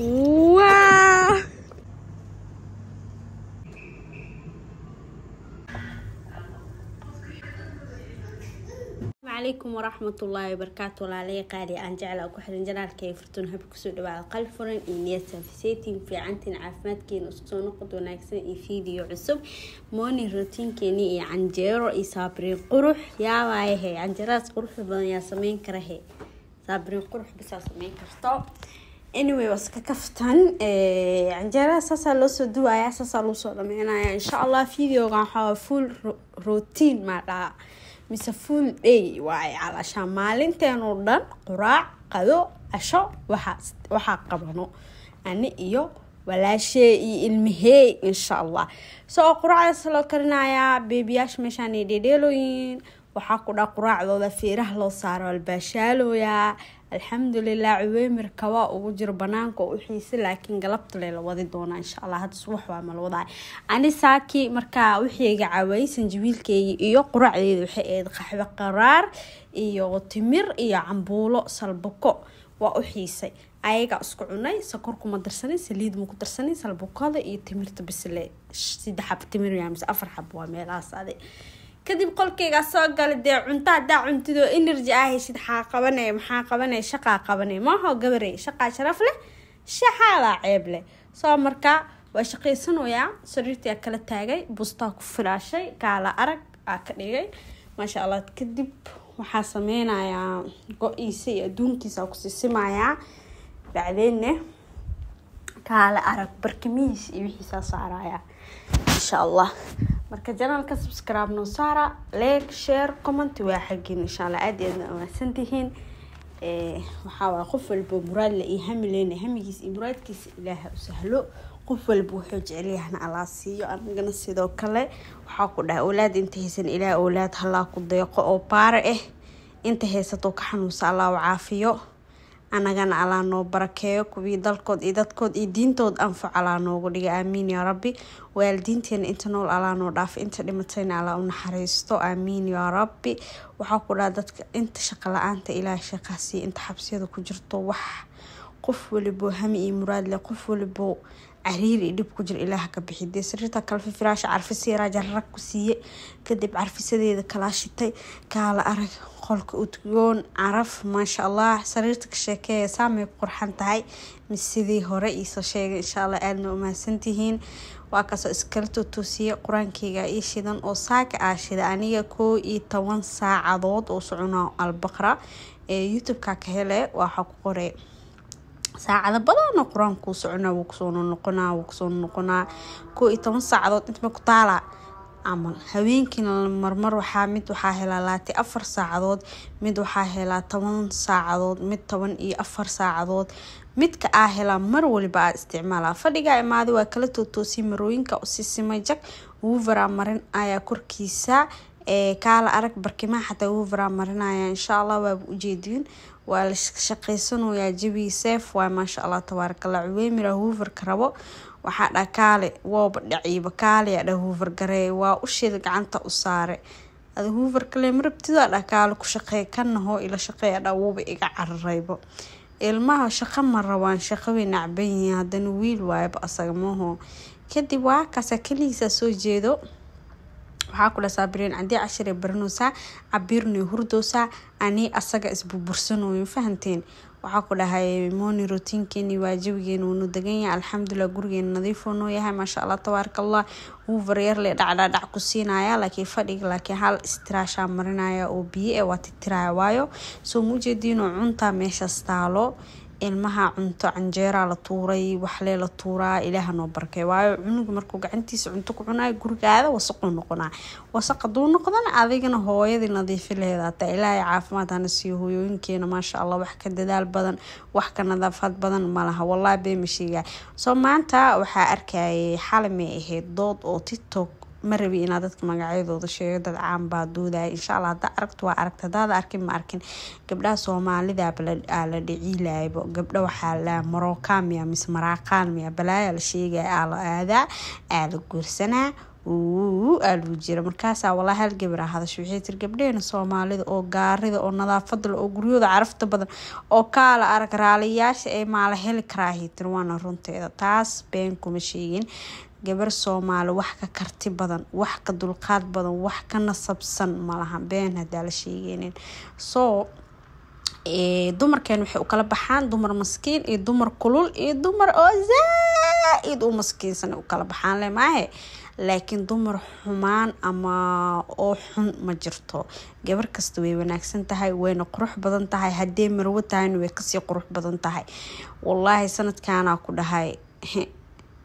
wow calaykum waraxmatullaahi wabarakaatu walaalaya qaali aan jecla ku xiran janaalka ee furtuun hab ku soo dhawaada qalb furan iyo niyad safiseetiin fiicantiin caafimaadkeena isku soo noqod wanaagsan iyo fiideo cusub. Morning routiinkeeni iyo canjeero iyo saabiriin qurux. Yaabaaye he canjeeradaas quruxda badan yaa sameyn kara he saabiriin qurux bisaa sameyn karto anyway waa iska kaftan. Canjeerada saasaa loosoo duwaya saasaa lagu soo dhameynaya insha allah videoga waxaa full routine maa dhaha mise full day waaye calaashaa maalinteenoo dhan quraac qado casho waxaa qabano. Ani iyo walaashee iyo ilmahey insha allah soo quraacdaas loo karinayaa beebiyaasha meeshaan ay waxaa ku dhaa quraacdooda feeraha loo saaro albaashaalooyaa alxamdulilah cuweymirka waa ugu jiro banaanka u xiisa laakiin galabtale la wadi doonaa insha allah hadda subax waa mala wadaa. Ani saaki markaa wixiyga caawayay sanjabiilkeyga iyo quraacdeeda waxay ahayd qaxwo qaraar iyo timir iyo cambuulo salbako waa u xiisay ayagaa isku cunay sokor kuma darsanin saliid ma ku darsanin salbakada iyo timirta bisle saddex xab timir mise afar xab waa meelahaas ade kadib qolkeygaa soo gala dee cunto hadaa cuntidoo energy ah heshid xaa qabanay maxaa qabanay shaqaa qabanay? Maaho gabarey shaqaa sharaf leh shaxaadaa ceeb leh. Soo markaa waa shaqaysanayaa sariirtii kala taagay bustaa ku filaashay kaala arag aa ka dhigay. Maasha allah kadib waxaa sameynayaa go-iisa iyo adduunkiisa kusisimayaa bacdeenna kaala arag barkimihiis iyo wixiisaa saaraya. Insha allah marka janaalka subscribe noo saara like share comment waa xagin insha allah aada aadna wanaagsantihiin waxaa waay qof walba muraadle iyo hamileyna hamigiis iyo muraadkiisa ilaaha u sahlo. Qof walba wuxuu jecelyahna allaa siiyo anagana sidoo kale. Waxaa ku dhahay awlaad inta haysan ilaah awlaad halaa ku deeqo oo baare ah inta haysato ka xanuunsa allah u caafiyo anagana allaa noo barakeeyo kuwii dalkood iyo dadkood iyo diintood anfac allaa noogu dhiga aamiin yaa rabbi waalidiinteena inta nool allaa noo dhaafo inta dhimatayna allaa u naxariisto. Aamiin yaa rabbi waxaa ku dhaha dadka inta shaqo la'aanta ilaah shaqaasiya inta xabsiyada ku jirto wax qof waliboo hami iyo muraadle qof waliboo cariir iyo dhib ku jira ilaah ka bixi dee sariirta kalfa firaasha carfisiyaraa jarrag ku siiye kadib carfisadeeda kalaa shitay kaala arag qolka udgoon caraf maasha allah sariirta ka sheekeeya saamay qurxan tahay. Sidii hore iisoo sheegay insha allah aadna umahadsantihiin waa kaasoo iskala totoosiye qur'aankeyga ii shidan oo saaka aa shida aniga koo iyo toban saacadood oo soconaa albaqra ee youtube-ka ka hele waxaa ku qoray saacado badanoo qur'aankuu soconaa wuu ku soo noqonaa wuu ku soo noqonaa. Koo iyo toban saacadood intma ku taalaa camal. Habeenkiina marmar waxaa mid waxaa helaa laati afar saacadood mid waxaa helaa toban saacadood mid toban iyo afar saacadood. Midka aa helaa mar waliba aa isticmaala fadhigaa imaaday waa kala tootoosiyay marooyinka sisimay jag wuuveraa marin ayaa korkiisa kaala arag barkimaha xataa wuuveraa marinaya insha allah waaba ujeediin waa la shaqaysanayaa jabii seef waay maasha allah tabaarakallah cuweymira huufarka rabo waxaa dha kaale wooba dhaciiba kaaleya dha huufar garee waa usheeda gacanta u saare. Ada huufar kale marabtidaa dha kaale ku shaqeey kanahoo ila shaqeeya dha wuuba iga cararaybo. Ilmaha shaqo ma rabaan shaqo way nacban yihiin haddana wiil waayaba asaga maho kadib waa kaasa keligiisaa soo jeedo. Waxaa ku dha saabireen cadii cashiree baranoosaa cabiirnay hurdoosaa ani asaga isburbursanooyin fahanteen waxaa ku dhahay moni routiinkeeni waa jawigeena degan yahay. Alxamdulilah gurigeena nadiifoo noo yahay. Maasha allah tabaaraka allah wuu varyarle dhacdhadhac ku siinaya laakiin fadhiga laakiin hal istiraashaa marinaya oo biyo e waa titiraya waayo. Soo muujeediinoo cuntaa meeshaas taalo ilmaha cunto canjeeraa la tuuray waxlee la tuuraa ilaaha noo barkay. Waayo cunuga markuu gacantiisa cunto ku cunayo gurigaada wasaquu noqonaa. Wasaq haduu noqdana adigana hooyadii nadiifi laheed ilaahay caafimaad hana siiyo hooyooyinkeena maasha allah wax ka dadaal badan wax ka nadaafad badan malaha wallahi beema sheegaa soo maanta waxaa arkayay xalimay ahayd dood oo tiktok ma rabi inaa dadka magacyadooda sheego dad caan baa doodaya insha hadaa aragto waa aragta hadaada arkin ma arkin. Gabdhaha soomaalidaaba aa la dhiciilaybo gabdha waxaa la marookaan miya mise maraaqaan miya. Balaaya la sheegaya aa la aadaa aa la guursanaa. Aa luu jira. Markaasaa walaa hal gabar hadasha waxay tiri gabdheena soomaalida oo gaarida oo nadaafada le oo guryooda carafta badan oo kaala arag raaliyaasha ee maala heli karaahay tiri waana runteeda. Taas been kuma sheegin gabar soomaali wax ka karti badan wax ka dulqaad badan wax ka nasabsan malaha been hadaa la sheegeynin soo dumarkeen waxay u kala baxaan dumar maskiin iyo dumar kulul iyo dumar oo zaa-id u maskiinsan u kala baxaan le maahe. Laakiin dumar xumaan ama oo xun ma jirto. Gabar kasta way wanaagsan tahay wayna qurux badan tahay haddee marwo tahayna way ka sii qurux badan tahay. Wallaahi sanadkaanaa ku dhahay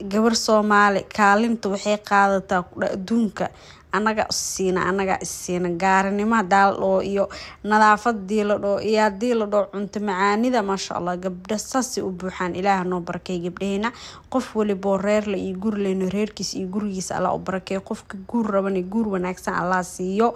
gabar soomaali kaalinta waxay qaadataa adduunka. Anaga isiina anagaa isiina gaarinimo hadaa la dhoo iyo nadaafadii la dhoo iyo haddii la dhoo cunto macaanida maasha allah gabdha saasay u buuxaan. Ilaaha noo barakay gabdhaheena qof waliboo reerle iyo gurleyno reerkiisa iyo gurigiisa allah u barakey qofka guur raban guur wanaagsan allah siiyo.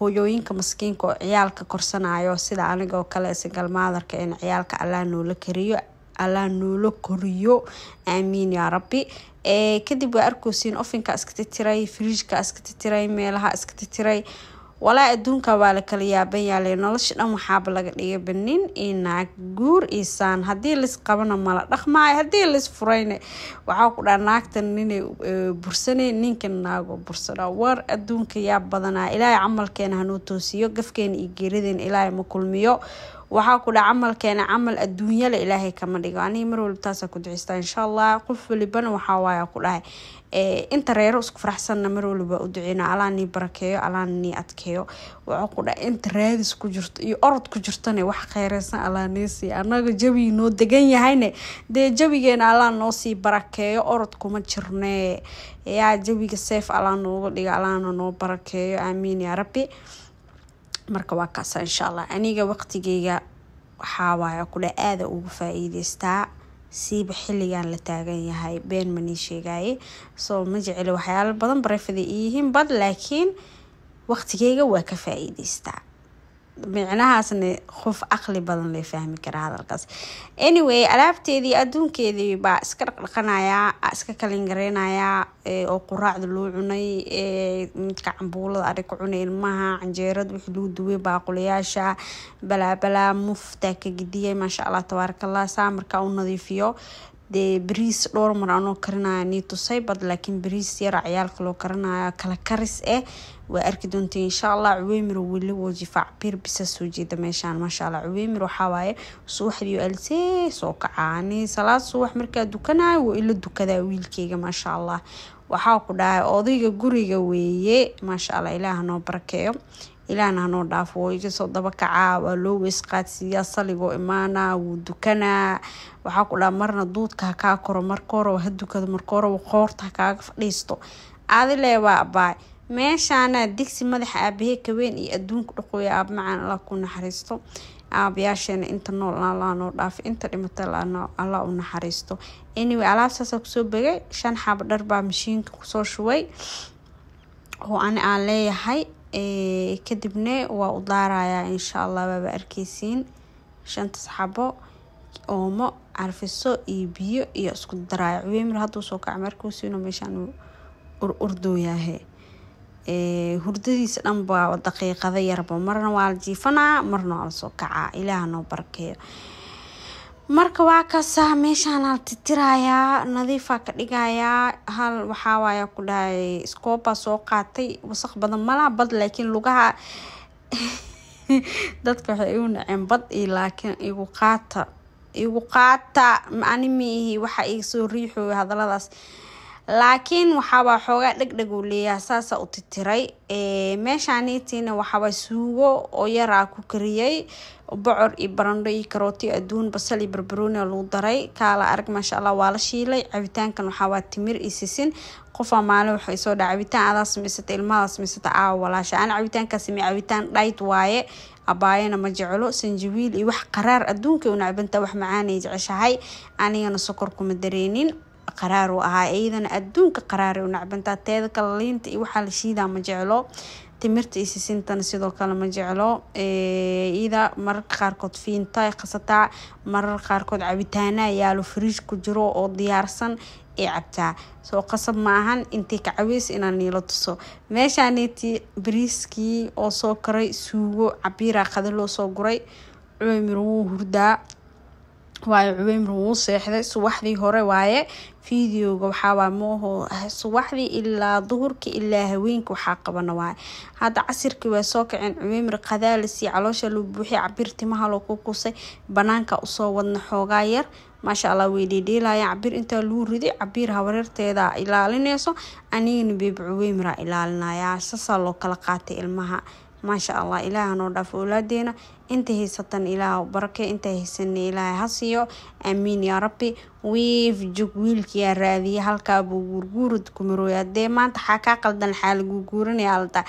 Hooyooyinka maskiinka oo ciyaalka korsanayo sida anigaoo kale singalmaadarka in ciyaalka allah noola kariyo allah noola koriyo aamiin yaa rabbi. Kadib waa arkosiin ofinka iska titiray titiray meelaha iska walaa adduunka waa la kala yaaban yaale nolosha dhan waxaaba laga dhigay banin guur iisaan haddii lis qabana mala dhaqmaayo haddii lis furayna waxaa ku dhaa naagtan ninay bursanay ninkan naagoo bursanaa war adduunka yaa badanaa. Ilaahay camalkeena hanoo toosiyo gafkeena iyo geerideena ilaahay ma kulmiyo waxaa ku dha camalkeena camal adduunyale ilaahay kama dhigo. Aniga mar waliba taasaa ku duceystaa insha allah qof walibana waxaa waaya ku dhahay. Inta reero isku faraxsanna mar waliba u duceyna alaa barakeeyo alaa adkeeyo. Waxaa ku dhahay inta raadis ku jirto iyo orod ku jirtane wax kheyreysan alaa neesii anaga noo degan yahayne. Dee jabigeena alaa noosii barakeeyo orod kuma jirne. Yaa jabiga seef alaa nooga dhiga alaana noo barakeeyo. Aamiin yaa rabbi marka waa kaasa insha allah aniga waqtigeyga waxaawaaya kudha aada ugu faa-iideystaa. Siiba xilligan la taagan yahay been manii sheegaye soo ma jeceli waxyaalo badan barefada iyihiin bad laakiin waqtigeyga waa ka faa-iideystaa micnahaasna qof caqli badan lay fahmi karaa hadalkaas. Anyway alaabteedii adduunkeedii baa iska dhaqdhaqanayaa iska kalingareynayaa oo quraacda loo cunay midka cambuulada arig ku cunay ilmaha canjeerada wixii lagu duway baaqulayaasha balaabalaa muftaa ka gediyay maasha allah tabaarakallah saa markaa u nadiifiyo. Dee bariis dhowr mar anoo karinaya nii tusay bad laakiin bariis yara ciyaalka loo karinaya kala karis eh waa arki doonta insha allah cuweymir weli wajifaac bir bisa soo jeeda meeshaan maasha allah cuweymir waxaa waaye subaxdii alsee soo kacaani salaad subax markaa dukanayo waa ila dukadaa wiilkeyga maasha allah waxaa ku dhahay odayga guriga weeye maasha allah ilaaha noo barakeeyo. Ilaahna hanoo dhaafo. Woo iga soo daba kacaa waa loo weysqaadsiiyaa saligoo imaanaa wuu dukanaa. Waxaa ku dhaha marna duudka ha kaa koro marka ha dukado marka qoorta ha kaaga fadhiisto. Adileebaa abaay meeshaana digsi madaxa aabahee kaweyn iyo adduunka dhaqooya aaba macaan allah ku naxariisto. Aabayaasheena inta nool allah noo dhaafay inta dhimata allah u naxariisto. Anyway alaabtaasa ku soo begay shan xaaba dhar baa mashiinka ku soo shubay oo ani aan leeyahay. Kadibna waa u daarayaa insha allah waaba arkeysiin shantas xabo oomo carfiso iyo biyo iyo isku daraayo. Cuweymir hadduu soo kaca markuusiino meeshaan ur hurdadiisa dhan baa daqiiqada yarba marna waa la jiifanaa marna waa la soo kacaa. Ilaaha noo barakeeyo marka waa kaasa meeshaan titirayaa nadiifaa ka dhigayaa. Hal waxaawaaya ku dhahay scoobaa soo qaatay. Wasaq badan malaha bad laakiin lugaha. Dadka waxay igu naceen bad iyo laakiin igu qaata. Igu qaata. Ani miihi waxa iga soo riixooya hadaladaas laakiin waxaabaa xoogaa dhegdheg uu leeyahay saasaa u titiray. Meeshaaniitiina waxaabaa suugo oo yaraa ku kariyay. Bocor iyo barandho iyo karootiyo adduun basal iyo barbarooni lagu daray. Kaala arag maasha allah waa la shiilay. Cabitaankan waxaawaa timir iyo sisin. Qofaa maalin waxay soo dha cabitaan adaa samaysata ilmadaa samaysata caawa walaasha. Ana cabitaankaa samey cabitaan dhayt waaye. Abaayana ma jeclo sanjabiil iyo wax qaraar adduunka u nacbanta wax macaanay jeceshahay. Anigana sokor kuma dareenin qaraar uu ahaa iyadana adduunka qaraaray u nacbantaa teeda kale liinta iyo waxaa la shiidaa ma jeclo. Timirta iyo sidoo kale ma jeclo. Iyada mararka qaarkood fiinta qasataa mararka qaarkood cabitaana yaalo fariij ku jiro oo diyaarsan ee cabtaa soo qasab maahan intii ka caweys inaan niilo tuso. Meeshaaneeti bariiskii oo soo karay suugo cabiiraa qada loo soo guray cuweymir wuu hurdaa waayo cuweymir wuu seexday subaxdii hore waaye. Videoga waxaawaa mooho subaxdii ilaa duhurka ilaa haweenka waxaa qabana waaye hadda casirkii waa soo kaceen cuweymir qadaalisi caloosha loo buuxiya cabir timaha loo ku kusay banaanka u soo wadna xoogaa yar. Maasha allah way dheedheelaya cabir intaa luu riday cabir habareerteeda ilaalineyso anigana beebi cuweymira ilaalinaya sasaa loo kala qaatay ilmaha. Maasha allah ilaaha noo dhaafo olaadeena inta haysatan ilaah barake inta haysana ilaahay ha siiyo yaa rabbi wiif jog wiilkiyaa raadiya halkaabuu guurguurad kumarooya dee maanta xaa kaa qaldan xaa la guurguuranaya alda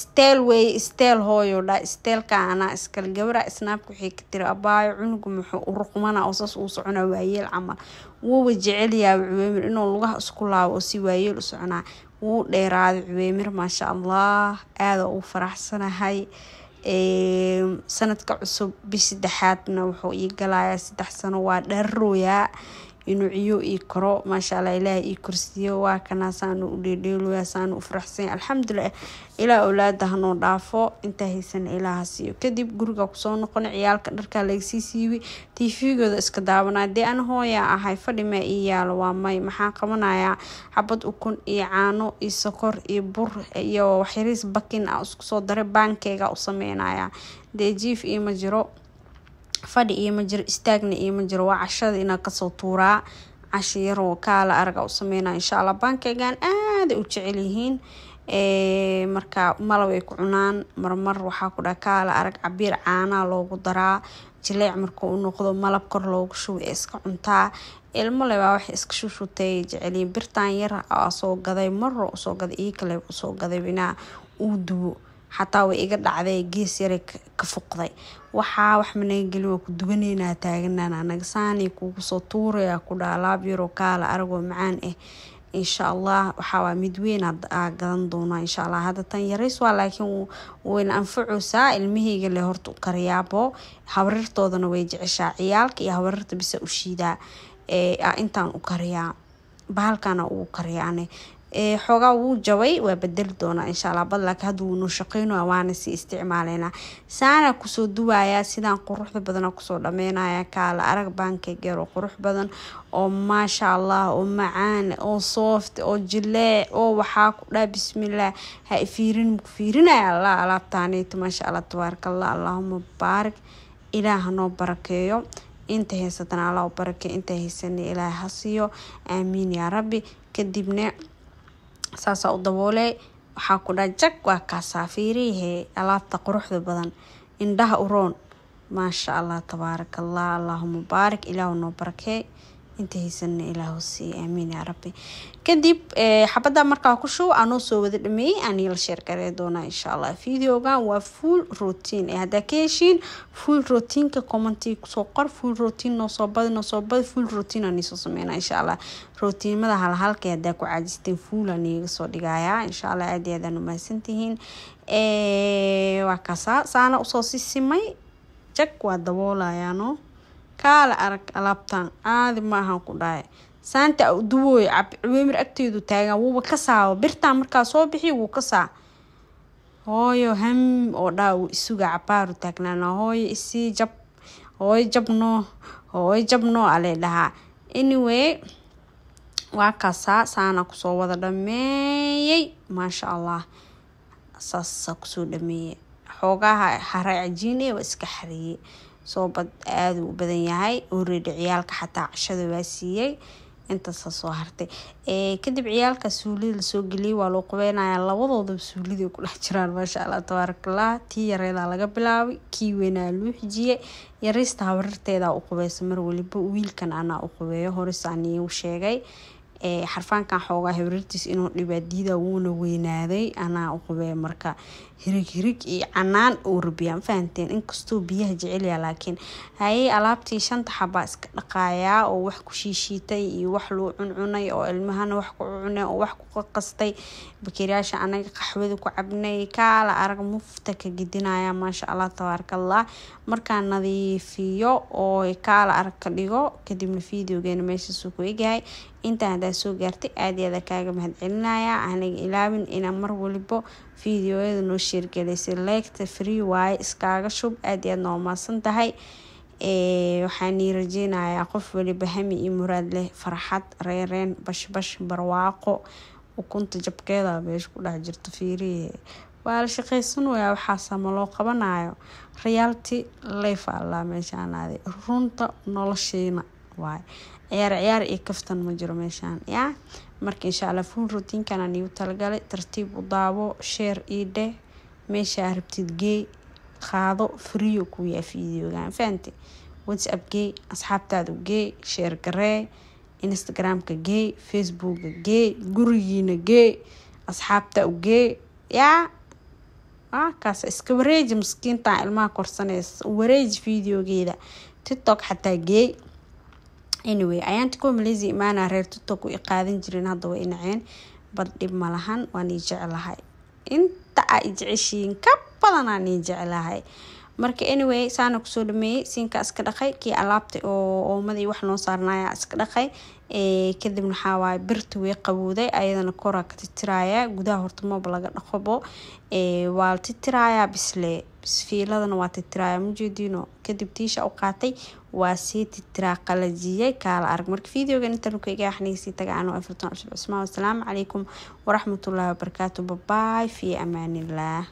steel weeye steel hooyo dha steelka anaa iskale gabara snaabka waxay ka tiri abaayo cunuga muxuu u ruqmana oo saas uu socona waayeel camal wuuba jecelyaaba cuweymir inuu lugaha isku laabo oo si waayeel u soconaa wuu dheeraaday cuweymir maasha allah aada u faraxsanahay sanadka cusub bish saddexaadna wuxuu ii galayaa saddex sano. Waa dhararooyaa inuu ciyo ii karo maasha allah ilaah ii korsiiyo waa kana saanu u dheedheeloya saanu u faraxsanya alxamdulilah ilaa awlaada hanoo dhaafo intaa haysana ilaaha siiyo. Kadib guriga ku soo noqon ciyaalka dharkaa lagasii siibi tvgooda iska daawanaa. Dee an hooyaa ahay fadhi maa ii yaalo waa may. Maxaa qabanayaa xabad ukun iyo caano iyo sokor iyo bur iyo waxyariis bakin ah isku soo daray baankeyga u sameynaya. Dee jiif iima jiro fadhi ioma jiro istaagna ioma jiro waa cashada inaa ka soo tuuraa. Casha yaroo kaala araga u sameynaa insha allah baankeygan aaday u jecel yihiin. Marka malab ku cunaan. Marmar waxaa ku dhaha kaala arag. Cabiir caanaa loogu daraa. Jileec marka u noqdo malab kor loogu shubo ee iska cuntaa. Ilmo lebaa waxay iska shushutay jeceliin birtaan yar soo gaday maro u soo gaday ii kale u soo gaday inaa uu duwo xataa way iga dhacday gees yara ka fuqday. Waxaa wax managa gelin waa ku duwaneynaa taaganaan anaga saani kugu soo tuuraya ku dhaha kaala aragoo macaan ah insha allah waxaawaa mid weyn gadan doonaa insha allah. Hadda tan yarays waa laakiin wayna anfacoosaa ilmaheyga le horta u kariyaabo. Habarirtoodana way jeceshaa ciyaalka iyo habarirta bisa u shiidaa. Intaan u kariyaa bahalkana ugu kariyaane xoogaa wuu jabay waa bedeli doonaa insha alla bad laakiin hadda wuunoo shaqeynaya waana sii isticmaaleynaa saana ku soo duwayaa sidaan quruxda badana ku soo dhameynaya kaala arag baankegeer oo qurux badan oo maasha allah oo macaan oo sooft oo jileec oo waxaa ku dhaa bismillaah ha ifiirin maku fiirinaya allah alaabtaaneyta maasha allah tabaaraka allah allahuma baarik ilaah noo barakeeyo. Inta haysatana allah u barakeeyo inta haysana ilaah ha aamiin yaa rabbi. Kadibna saasaa u daboole waxaa ku dhaa jag waa kaasaa fiiriyahe alaabta quruxda badan. Indhaha uroon maasha allah tabaaraka allah allaahuma baarik ilaahu noo barakee inta haysana ilaahu siiye aamiin yaa rabbi. Kadib xabada markaa ku shuw aanoo soo wada dhameeyey aanii la sheergaree doonaa insha allah videogan waa full routine. Ee haddaa ka heshiin full routiinka commenti ku soo qor full routine noo soo badi noo soo badi full routine aan iisoo sameynaa insha allah routiinmada halhalkay haddaa ku caajisteen full aan iiga soo dhigayaa insha allah aad iyo aad aan umahadsantihiin waa kaasaa. Saana u soo sisimay jag waa daboolayaano kaala arag alaabtan caadi maahan ku dhahay. Saanta duwooy cuweymir agteedu taagan wuuba kasaaba birtaan markaa soo bixi wuu kasaa hooyo ham oo dhaa wuu isuga cabaaru taagnaana hooyo isii jab hooyo jabnoo hooyo jabnoo alee dhahaa anyway waa kasaa saana ku soo wada dhameeyey maasha allah. Saasa ku soo dhameeyey. Xoogaha haray cajiine waa iska xareeyey soo bad aada u badan yahay oreedi ciyaalka xataa cashada waa siiyey intaasa soo hartay. Kadib ciyaalka suulida la soo geliyay waa loo qubeynaya labadoodaba suulida ku dhex jiraan maasha allah tabaarakallah tii yareedaa laga bilaabay kii weynaa luu xijiyey yariista habarirteedaa u qubeysa mar waliba wiilkan anaa u qubeeyo horesaan iigu sheegay xarfaankan xoogaa habarirtiis inuu dhibaadiida wuuna weynaaday. Anaa u qubeeya marka hirig hirig iyo canaan uu rabiyaa ma fahanteen? Inkastuu biyaha jecelyaa laakiin hayay alaabtii shanta xabaa iska dhaqaayaa oo wax ku shiishiitay iyo wax luu cuncunay oo ilmahana wax ku cunay oo wax ku qaqastay. Bakeeriyaasha anaga qaxwada ku cabnay kaala arag mufta ka gedinaya maasha allah tabaarakallah markaan nadiifiyo oo kaala arag ka dhigo kadibna videogeena meeshaasuu ku egyahay intaa hadaa soo gaartay aada kaaga mahad celinaya anaga ilaabin inaa mar walibo videoyada noo sheergalaysay leegta free waaye iskaaga shub aad noo maasan tahay. Waxaanii rajeynayaa qof waliba hami iyo muraad leh farxad reereen bashbash barwaaqo ukunta jabkeeda meesha ku dhex jirto fiiriye waa la shaqeysan wayaa waxaasama loo qabanayo. Reality life allah meeshaan aaday runta noloshiina waaye ciyaar ciyaar iyo kaftan ma jiro meeshaan. Yaa marka insha allah full routiinkan aan talagalay tartiib u daabo sheer ii dheh meeshaa rabtid geey qaado friyo ku yaa videogan fahanti whatsapp geey asxaabtaada geey sheer garee instagramka geey facebooka geey gurigiina geey asxaabta u geey yaa kaas iska wareeji maskiintan ilmaha korsanaysa wareeji videogeeda tiktok xataa geey anyway ayaanta kuwa imaana reer tiktok u qaadan jirin hadda way inaceen bad dhib malahan waan ii jeclahay. Inta aa i ka badanaan ii jeclahay. Marka anyway saana ku soo dhameeyey siinkaa iska dhaqay kii alaabta oo oomadii wax noo saarnaya iska dhaqay kadibna waxaawaay birta way qabowday ayadana koraa ka titiraya gudaha horta maba laga dhaqobo waa la titirayaa bisle bisfiiladana waa titiraya mujeediino kadib tiisha u qaatay waa sii titiraa qalajiyay kaala arag. Marka videogan intan ku egaa xanigisii taga anoo afartan cusub cusmaan wasalaamu calaykum waraxmatullaahi wabarakaatu babaay fi amaanillaah